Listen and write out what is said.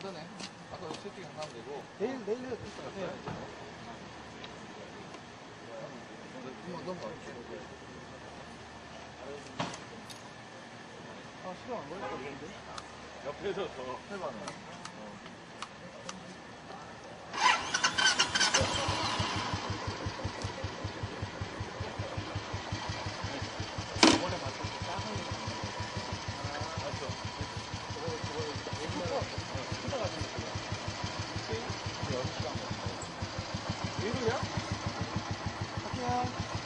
되네. 아까 세팅 하면 되고. 내일, 내일 해도 될것 같아요. 한번 넘어. 아, 시간 안 걸릴 것 같은데? 옆에서 더 해봐는. Thank you.